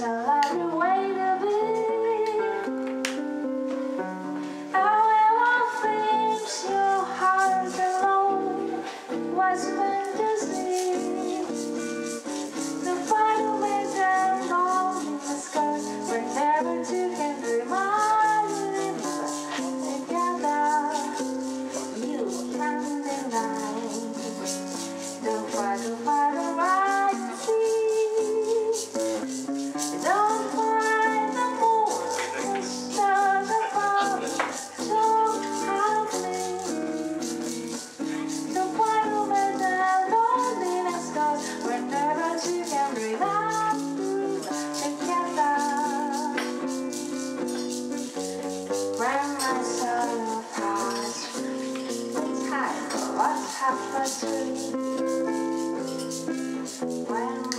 love. Tapestry. When your eyes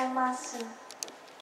ざいます。